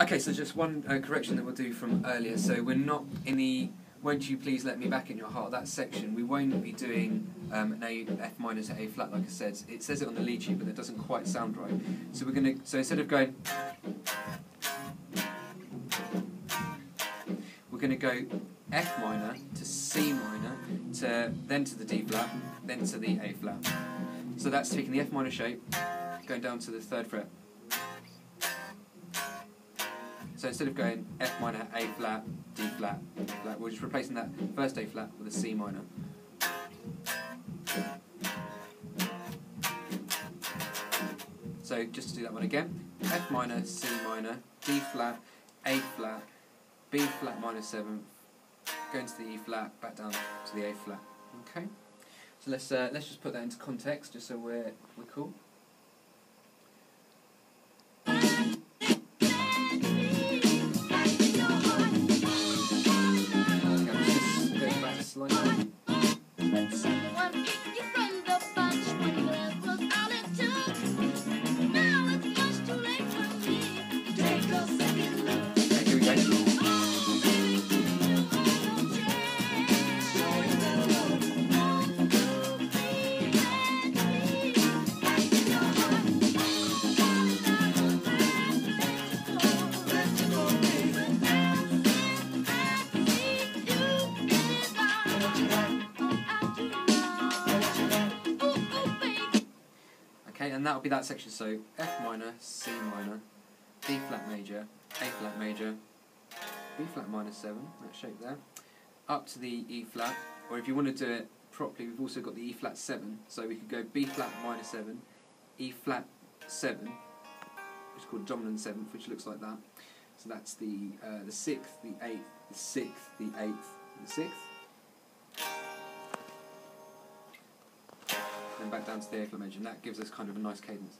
Okay, so just one uh, correction that we'll do from earlier. So we're not in the "Won't you please let me back in your heart" that section. We won't be doing um, an A F minor to A flat like I said. It says it on the lead sheet, but it doesn't quite sound right. So we're gonna. So instead of going, we're gonna go F minor to C minor to then to the D flat, then to the A flat. So that's taking the F minor shape, going down to the third fret. So instead of going F minor, A flat, D flat, flat, we're just replacing that first A flat with a C minor. So just to do that one again, F minor, C minor, D flat, A flat, B flat minor seventh, going to the E flat, back down to the A flat. Okay. So let's uh, let's just put that into context, just so we're we're cool. Okay, and that'll be that section. So F minor, C minor, D flat major, A flat major, B flat minor seven, that shape there, up to the E flat. Or if you want to do it properly, we've also got the E flat seven. So we could go B flat minor seven, E flat seven, which is called dominant seventh, which looks like that. So that's the uh, the sixth, the eighth, the sixth, the eighth, the sixth. Then back down to the A flat and that gives us kind of a nice cadence.